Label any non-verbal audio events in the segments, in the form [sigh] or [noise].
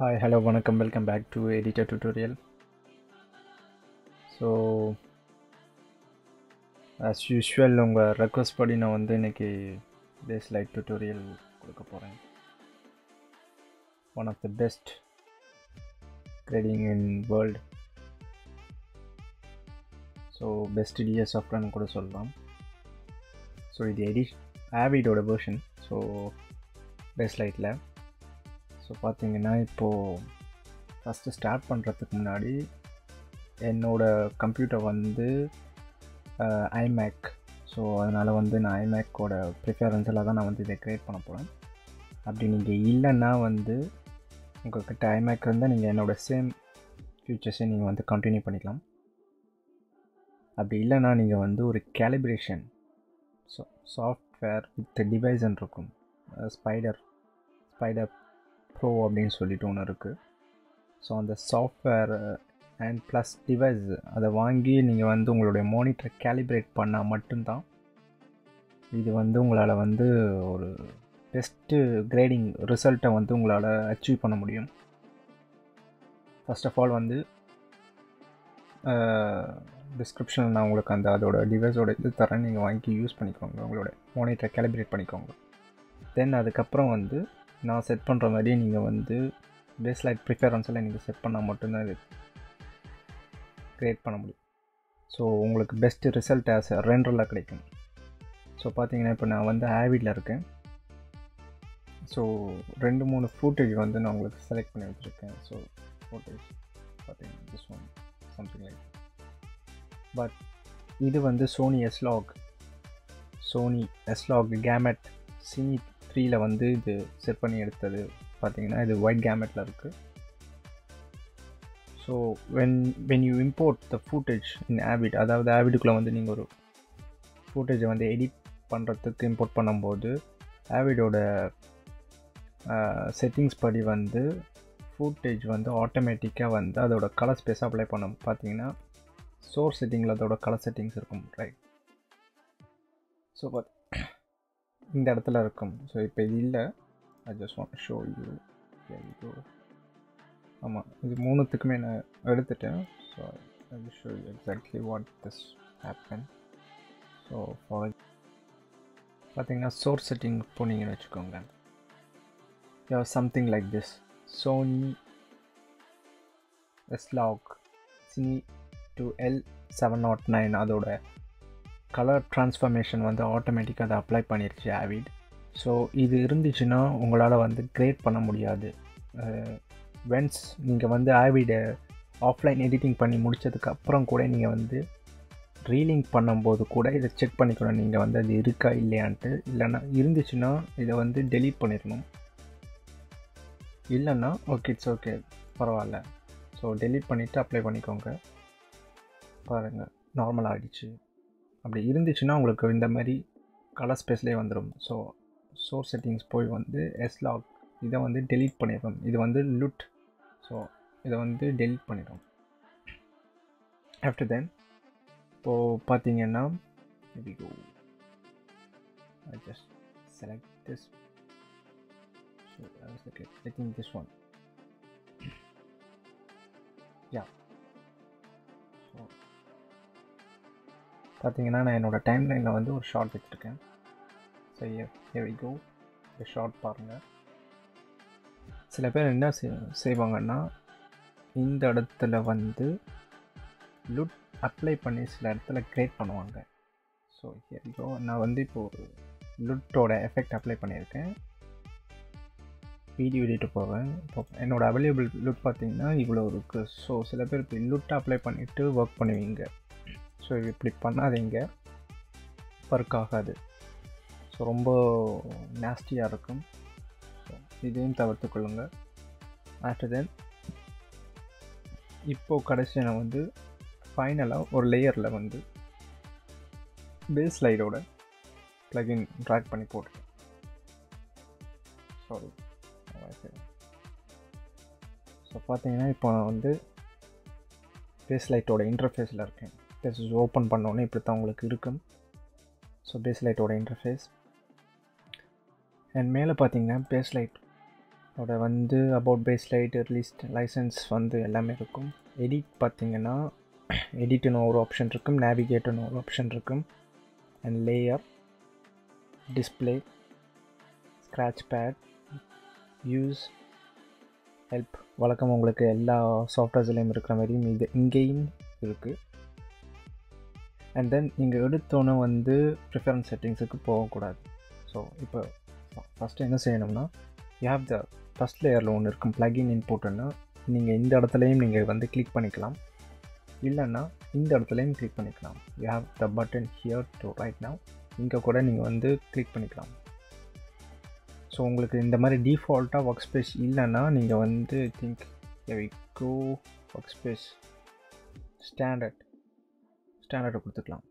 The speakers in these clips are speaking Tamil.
ஹாய் ஹலோ வணக்கம். Welcome back to editor tutorial so as usual உங்கள் ரெக்வஸ்ட் படி நான் வந்து இன்றைக்கி பேஸ் லைட் டுட்டோரியல் கொடுக்க போகிறேன் one of the best grading in world so best DS சாஃப்ட்வேர்னு கூட சொல்லலாம். ஸோ இது எடிட் ஆவிடோட வேர்ஷன் ஸோ பேஸ் லைட்டில் ஸோ பார்த்தீங்கன்னா இப்போது ஃபஸ்ட்டு ஸ்டார்ட் பண்ணுறதுக்கு முன்னாடி என்னோடய கம்ப்யூட்டர் வந்து ஐமேக் ஸோ அதனால் வந்து நான் ஐமேக்கோட ப்ரிஃபரன்ஸில் தான் நான் வந்து இதை க்ரியேட் பண்ண போகிறேன் அப்படி நீங்கள் இல்லைன்னா வந்து உங்கள்கிட்ட ஐமேக் இருந்தால் நீங்கள் என்னோடய சேம் ஃபியூச்சர்ஸை நீங்கள் வந்து கண்டினியூ பண்ணிக்கலாம். அப்படி இல்லைன்னா நீங்கள் வந்து ஒரு கேலிப்ரேஷன் ஸோ சாஃப்ட்வேர் வித் டிவைஸ்ன்னு இருக்கும். ஸ்பைடர் ஸ்பைடர் ப்ரோ அப்படின்னு சொல்லிட்டு ஒன்று இருக்குது ஸோ அந்த சாஃப்ட்வேர் அண்ட் ப்ளஸ் டிவைஸ் அதை வாங்கி நீங்கள் வந்து உங்களுடைய மானிட்டரை கேலிப்ரேட் பண்ணால் மட்டும்தான் இது வந்து உங்களால் வந்து ஒரு பெஸ்ட்டு கிரேடிங் ரிசல்ட்டை வந்து உங்களால் அச்சீவ் பண்ண முடியும். ஃபஸ்ட் ஆஃப் ஆல் வந்து டிஸ்கிரிப்ஷனில் நான் உங்களுக்கு அந்த அதோட டிவைஸோட இது தரேன். நீங்கள் வாங்கி யூஸ் பண்ணிக்கோங்க. உங்களோட மானிட்டரை கேலிப்ரேட் பண்ணிக்கோங்க. தென் அதுக்கப்புறம் வந்து நான் செட் பண்ணுற மாதிரி நீங்கள் வந்து பேஸ் லைட் ப்ரிஃபரன்ஸில் நீங்கள் செட் பண்ணால் மட்டும்தான் இது க்ரியேட் பண்ண முடியும். ஸோ உங்களுக்கு பெஸ்ட்டு ரிசல்ட் ஆஸ் ரெண்டரில் கிடைக்கும். ஸோ பார்த்தீங்கன்னா இப்போ நான் வந்து ஆவிடில் இருக்கேன். ஸோ ரெண்டு மூணு ஃபூட்டேஜ் வந்து நான் உங்களுக்கு செலக்ட் பண்ணி வச்சுருக்கேன். ஸோ ஃபோட்டேஜ் பார்த்தீங்கன்னா this one something like but இது வந்து Sony S log Sony S log gamut cine த்ரீயில் வந்து இது செட் பண்ணி எடுத்தது பார்த்தீங்கன்னா இது ஒயிட் கேமெட்டில் இருக்குது so when when you import the footage in Avid அதாவது ஆவிடுக்குள்ளே வந்து நீங்கள் ஒரு ஃபூட்டேஜை வந்து எடிட் பண்ணுறதுக்கு இம்போர்ட் பண்ணும்போது ஆவிடோட செட்டிங்ஸ் படி வந்து ஃபூட்டேஜ் வந்து ஆட்டோமேட்டிக்காக வந்து அதோட கலர் ஸ்பேஸ் அப்ளை பண்ணும். பார்த்தீங்கன்னா சோர்ஸ் செட்டிங்கில் அதோட கலர் செட்டிங்ஸ் இருக்கும் ரைட் ஸோ பார்த்து இந்த இடத்துல இருக்கும். ஸோ இப்போ இது இல்லை. I just want show you you ஆமாம் இது மூணுத்துக்குமே நான் எடுத்துட்டேன். So I show you exactly what this happen so for பார்த்தீங்கன்னா சோர்ஸ் செட்டிங் போனீங்கன்னு வச்சுக்கோங்க. You something like this Sony S Log cine to L seven nought nine அதோட கலர் ட்ரான்ஸ்ஃபர்மேஷன் வந்து ஆட்டோமேட்டிக்காக அதை அப்ளை பண்ணிருச்சு ஆவிட் ஸோ இது இருந்துச்சுன்னா உங்களால் வந்து கிரியேட் பண்ண முடியாது. வென்ஸ் நீங்கள் வந்து ஆவிடை ஆஃப்லைன் எடிட்டிங் பண்ணி முடித்ததுக்கு அப்புறம் கூட நீங்கள் வந்து ரீலிங் பண்ணும்போது கூட இதை செக் பண்ணிக்கணும். நீங்கள் வந்து அது இருக்கா இல்லையான்ட்டு. இல்லைன்னா இருந்துச்சுன்னா இதை வந்து டெலீட் பண்ணிடணும். இல்லைன்னா ஓகே இட்ஸ் ஓகே பரவாயில்ல. ஸோ டெலீட் பண்ணிவிட்டு அப்ளை பண்ணிக்கோங்க. பாருங்கள் நார்மல் ஆகிடுச்சு அப்படி இருந்துச்சுன்னா உங்களுக்கு இந்த மாதிரி கலர் ஸ்பேஸ்லேயே வந்துடும் ஸோ சோர்ஸ் செட்டிங்ஸ் போய் வந்து எஸ்லாக் இதை வந்து டெலீட் பண்ணிடுறோம் இது வந்து லுட் ஸோ இதை வந்து டெலீட் பண்ணிடும் ஆஃப்டர் தென் இப்போது பார்த்தீங்கன்னா maybe go. I just select this. So I was okay I this one. Yeah. So பார்த்தீங்கன்னா நான் என்னோடய டைம் லைனில் வந்து ஒரு ஷார்ட் வச்சுருக்கேன். ஸோ ஹெவி கோ இந்த ஷார்ட் பாருங்கள் சில பேர் என்ன செய்வாங்கன்னா இந்த இடத்துல வந்து லுட் அப்ளை பண்ணி சில இடத்துல க்ரியேட் பண்ணுவாங்க. ஸோ ஹெவிகோ நான் வந்து இப்போ ஒரு லுட்டோட எஃபெக்ட் அப்ளை பண்ணியிருக்கேன். வீடியோ எடிட்டு போவேன். இப்போ என்னோடய அவைலபிள் லுட் பார்த்தீங்கன்னா இவ்வளோ இருக்குது ஸோ சில பேர் இப்போ லுட் அப்ளை பண்ணிவிட்டு ஒர்க் பண்ணுவீங்க. ஸோ இப்படி பண்ணாதீங்க. ஒர்க் ஆகாது. ஸோ ரொம்ப நேஸ்டியாக இருக்கும். ஸோ இதையும் தவிர்த்து கொள்ளுங்கள் ஆஃப்டர் தென் இப்போது கடைசி நான் வந்து ஃபைனலாக ஒரு லேயரில் வந்து பேஸ் லைடோட ப்ளகின் ட்ராக் பண்ணி போட்டுருக்கேன் சாரி ஸோ பார்த்தீங்கன்னா இப்போ நான் வந்து பேஸ் லைட்டோட இன்டர்ஃபேஸில் இருக்கேன். பேஸ் ஓப்பன் பண்ணோன்னே இப்படி தான் உங்களுக்கு இருக்கும். ஸோ பேஸ் லைட்டோட இன்டர்ஃபேஸ் அண்ட் மேலே பார்த்தீங்கன்னா பேஸ் லைட்டோட வந்து about Baselight list licence வந்து எல்லாமே இருக்கும். எடிட் பார்த்தீங்கன்னா எடிட்னு [clears throat] ஒரு ஆப்ஷன் இருக்கும் நேவிகேட்னு ஒரு ஆப்ஷன் இருக்கும். And layer display scratch pad use help வழக்கம் உங்களுக்கு எல்லா சாஃப்ட்வேர்ஸ்லேயும் இருக்கிற மாதிரியும் இது இங்கேயும் இருக்குது அண்ட் தென் நீங்கள் எடுத்தோன்னே வந்து ப்ரிஃபரன்ஸ் செட்டிங்ஸுக்கு போகக்கூடாது. ஸோ இப்போ ஃபஸ்ட்டு என்ன செய்யணும்னா யூ ஹேவ் த ஃபஸ்ட் லேயரில் ஒன்று இருக்கும் ப்ளகின் இன்புட்டுன்னா நீங்கள் இந்த இடத்துலையும் நீங்கள் வந்து கிளிக் பண்ணிக்கலாம். இல்லைன்னா இந்த இடத்துலையும் கிளிக் பண்ணிக்கலாம். You have the button here to right now இங்கே கூட நீங்கள் வந்து கிளிக் பண்ணிக்கலாம். ஸோ உங்களுக்கு இந்த மாதிரி டிஃபால்ட்டாக ஒர்க் ஸ்பேஸ் இல்லைன்னா நீங்கள் வந்து think go workspace standard ஸ்டாண்டர்டை கொடுத்துக்கலாம்.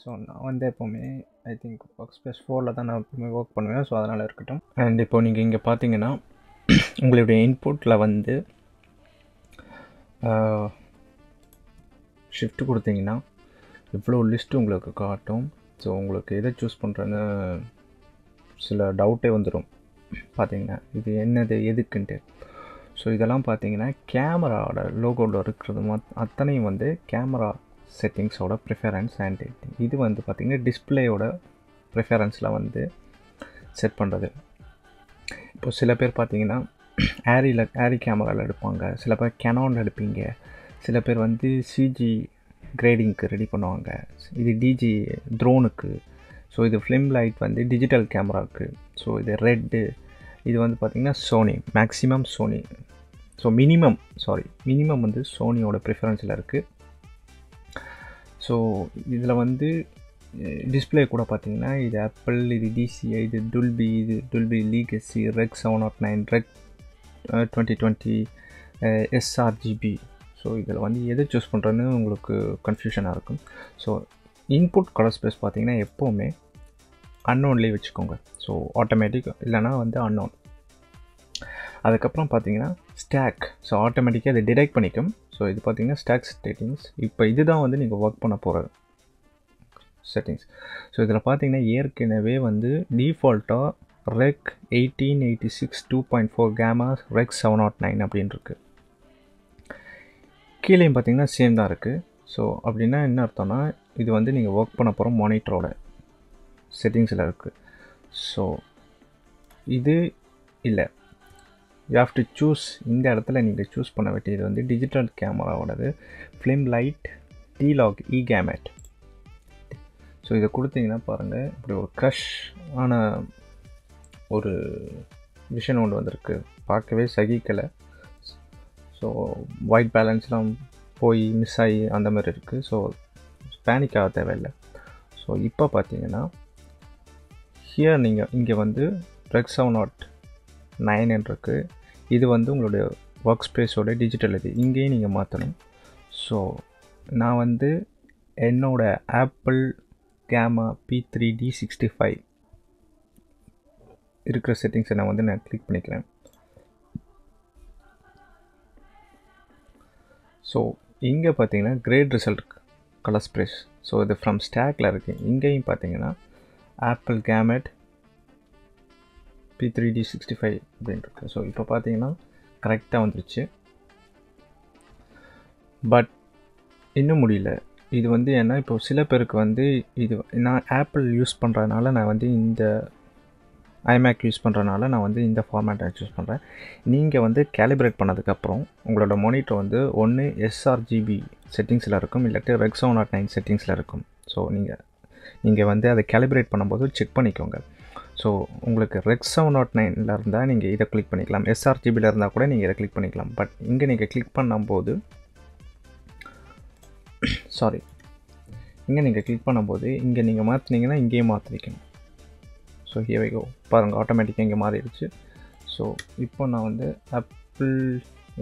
ஸோ நான் வந்து எப்போவுமே ஐ திங்க் ஒர்க் ஸ்பேஸ் ஃபோரில் தான் நான் எப்பவுமே ஒர்க் பண்ணுவேன். ஸோ அதனால் இருக்கட்டும். அண்ட் இப்போ நீங்கள் இங்கே பார்த்தீங்கன்னா உங்களுடைய இன்புட்டில் வந்து ஷிஃப்ட் கொடுத்தீங்கன்னா இவ்வளோ லிஸ்ட்டு உங்களுக்கு காட்டும். ஸோ உங்களுக்கு எதை சூஸ் பண்ணுறேன்னு சில டவுட்டே வந்துடும் பார்த்தீங்கன்னா இது என்னது எதுக்குன்ட்டு. ஸோ இதெல்லாம் பார்த்தீங்கன்னா கேமராவோட லோகோவில் இருக்கிறது மத் அத்தனையும் வந்து கேமரா செட்டிங்ஸோட ப்ரிஃபரன்ஸ் அண்ட் இது வந்து பார்த்திங்கன்னா டிஸ்பிளேயோட ப்ரிஃபரன்ஸில் வந்து செட் பண்ணுறது இப்போ சில பேர் பார்த்தீங்கன்னா ஏரியில் ஏரி கேமராவில் எடுப்பாங்க. சில பேர் கெனானில் எடுப்பீங்க. சில பேர் வந்து சிஜி கிரேடிங்க்கு ரெடி பண்ணுவாங்க. இது டிஜி ட்ரோனுக்கு ஸோ இது ஃபிலிம் லைட் வந்து டிஜிட்டல் கேமராவுக்கு ஸோ இது ரெட்டு இது வந்து பார்த்திங்கன்னா Sony maximum Sony so minimum sorry minimum வந்து சோனியோட ப்ரிஃபரன்ஸில் இருக்குது ஸோ இதில் வந்து டிஸ்பிளே கூட பார்த்தீங்கன்னா இது ஆப்பிள் இது டிசிஐ இது டுல்பி இது Dolby legacy Rec seven nought nine Rec twenty twenty sRGB so இதில் வந்து எதை சூஸ் பண்ணுறதுன்னு உங்களுக்கு கன்ஃபியூஷனாக இருக்கும். ஸோ இன்புட் கலர் ஸ்பேஸ் பார்த்திங்கன்னா எப்போவுமே அன்னோன்லேயே வச்சுக்கோங்க. ஸோ ஆட்டோமேட்டிக் இல்லைனா வந்து அன்னோன் அதுக்கப்புறம் பார்த்தீங்கன்னா ஸ்டாக் ஸோ ஆட்டோமேட்டிக்காக அதை டிடெக்ட் பண்ணிக்கும். ஸோ இது பார்த்தீங்கன்னா ஸ்டாக் செட்டிங்ஸ் இப்போ இதுதான் வந்து நீங்கள் ஒர்க் பண்ண போகிற செட்டிங்ஸ் ஸோ இதில் பார்த்தீங்கன்னா ஏற்கனவே வந்து டிஃபால்ட்டாக Rec eighteen eighty six two point four gamma Rec seven not nine அப்படின்னு இருக்குது கீழேயும் பார்த்தீங்கன்னா சேம் தான் இருக்குது ஸோ அப்படின்னா என்ன அர்த்தம்னா இது வந்து நீங்கள் ஒர்க் பண்ண போகிற மானிட்டரோட செட்டிங்ஸில் இருக்குது ஸோ இது இல்லை. யூ ஹாவ் டு சூஸ் இந்த இடத்துல நீங்கள் சூஸ் பண்ண வேண்டியது வந்து digital கேமராவோடது FilmLight D Log E gamut so இதை கொடுத்தீங்கன்னா பாருங்கள் இப்படி ஒரு க்ரஷ் ஆன ஒரு விஷன் ஒன்று வந்திருக்கு. பார்க்கவே சகிக்கலை. ஸோ ஒயிட் பேலன்ஸ்லாம் போய் மிஸ் ஆகி அந்த மாதிரி இருக்குது ஸோ பேனிக் ஆக தேவையில்லை. ஸோ இப்போ பார்த்தீங்கன்னா ஹியர் நீங்கள் இங்கே வந்து ரெக் செவன் நாட் நைன் இருக்குது இது வந்து உங்களுடைய ஒர்க் ஸ்பேஸோட டிஜிட்டல் இது. இங்கேயும் நீங்கள் மாற்றணும் ஸோ நான் வந்து என்னோடய Apple gamma P three D sixty five இருக்கிற செட்டிங்ஸை நான் வந்து நான் கிளிக் பண்ணிக்கிறேன். ஸோ இங்கே பார்த்தீங்கன்னா great result colour space so இது ஃப்ரம் ஸ்டாக்கில் இருக்குது இங்கேயும் பார்த்தீங்கன்னா Apple gamut P three D sixty five அப்படின்ட்டு ஸோ இப்போ பார்த்தீங்கன்னா கரெக்டாக வந்துருச்சு. பட் இன்னும் முடியல. இது வந்து ஏன்னா இப்போ சில பேருக்கு வந்து இது நான் ஆப்பிள் யூஸ் பண்ணுறதுனால நான் வந்து இந்த ஐமேக் யூஸ் பண்ணுறனால நான் வந்து இந்த ஃபார்மேட்டை சூஸ் பண்ணுறேன் நீங்கள் வந்து கேலிப்ரேட் பண்ணதுக்கப்புறம் உங்களோட மானிட்டர் வந்து ஒன்று எஸ்ஆர்ஜிபி செட்டிங்ஸில் இருக்கும் இல்லாட்டி ரெக்ஸோ நாட் நைன் செட்டிங்ஸில் இருக்கும். ஸோ நீங்கள் நீங்கள் வந்து அதை கேலிப்ரேட் பண்ணும்போது செக் பண்ணிக்கோங்க. ஸோ உங்களுக்கு ரெக் செவன் நாட் நைனில் இருந்தால் நீங்கள் இதை கிளிக் பண்ணிக்கலாம். எஸ்ஆர்ஜிபியில் இருந்தால் கூட நீங்கள் இதை கிளிக் பண்ணிக்கலாம். பட் இங்கே நீங்கள் கிளிக் பண்ணும்போது சாரி இங்கே நீங்கள் கிளிக் பண்ணும்போது இங்கே நீங்கள் மாற்றினீங்கன்னா இங்கேயே மாற்றி வைக்கணும் ஸோ ஹியவைகோ பாருங்கள் ஆட்டோமேட்டிக்காக இங்கே மாறிடுச்சு. ஸோ இப்போ நான் வந்து ஆப்பிள்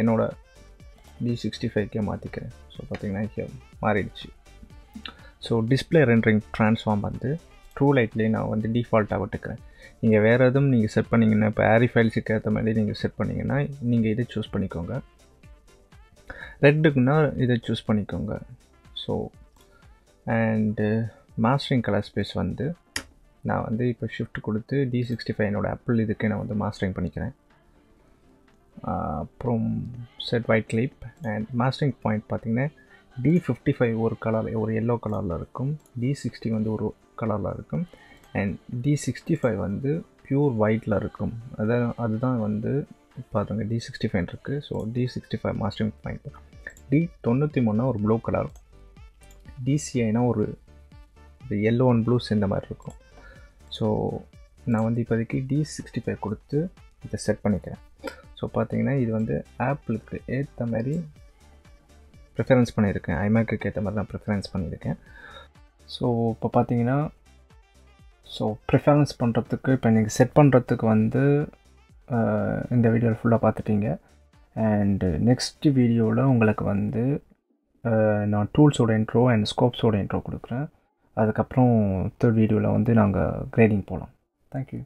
என்னோடய டி சிக்ஸ்டி ஃபைவ்க்கே மாற்றிக்கிறேன் ஸோ பார்த்தீங்கன்னா இங்கே மாறிடுச்சு. ஸோ டிஸ்பிளே ரெண்டரிங் ட்ரான்ஸ்ஃபார்ம் வந்து ட்ரூ லைட்லேயே நான் வந்து டிஃபால்ட்டாக விட்டுக்கிறேன். நீங்கள் வேறு எதுவும் நீங்கள் செட் பண்ணிங்கன்னா இப்போ ஆரி ஃபைல்ஸுக்கு ஏற்ற மாதிரி நீங்கள் செட் பண்ணிங்கன்னா நீங்கள் இதை சூஸ் பண்ணிக்கோங்க. ரெட்டுக்குன்னா இதை சூஸ் பண்ணிக்கோங்க. So and mastering colour space வந்து நான் வந்து இப்போ ஷிஃப்ட் கொடுத்து டி சிக்ஸ்டி ஃபைவ் என்னோடய ஆப்பிள் இதுக்கு நான் வந்து மாஸ்டரிங் பண்ணிக்கிறேன். அப்புறம் set white clip and mastering point பார்த்திங்கன்னா டி ஃபிஃப்டி ஃபைவ் ஒரு கலர் ஒரு எல்லோ கலரில் இருக்கும். டி சிக்ஸ்டி வந்து ஒரு கலரில் இருக்கும். அண்ட் டி சிக்ஸ்டி ஃபைவ் வந்து ப்யூர் ஒயிட்டில் இருக்கும். அதான் அதுதான் வந்து பார்த்துங்க டி சிக்ஸ்டி ஃபைவ் இருக்குது so D sixty five mastering point D தொண்ணூற்றி மூணுனா ஒரு ப்ளூ கலர் டிசிஐனா ஒரு எல்லோ அண்ட் ப்ளூ சேர்ந்த மாதிரி இருக்கும். ஸோ நான் வந்து இப்போதைக்கு டி சிக்ஸ்டி ஃபைவ் கொடுத்து இதை செட் பண்ணிக்கிறேன். ஸோ பார்த்தீங்கன்னா இது வந்து ஆப்பிளுக்கு ஏற்ற மாதிரி ப்ரிஃபரன்ஸ் பண்ணியிருக்கேன். ஐமேக்கு ஏற்ற மாதிரி தான் ப்ரிஃபரன்ஸ் பண்ணியிருக்கேன். ஸோ இப்போ பார்த்தீங்கன்னா ஸோ ப்ரிஃபரன்ஸ் பண்ணுறதுக்கு இப்போ நீங்கள் செட் பண்ணுறதுக்கு வந்து இந்த வீடியோவில் ஃபுல்லாக பார்த்துட்டீங்க அண்டு நெக்ஸ்ட் வீடியோவில் உங்களுக்கு வந்து நான் டூல்ஸோட இன்ட்ரோ அண்ட் ஸ்கோப்ஸோட இன்ட்ரோ கொடுக்குறேன். அதுக்கப்புறம் தேர்ட் வீடியோவில் வந்து நாங்கள் கிரேடிங் போகலாம் தேங்க்யூ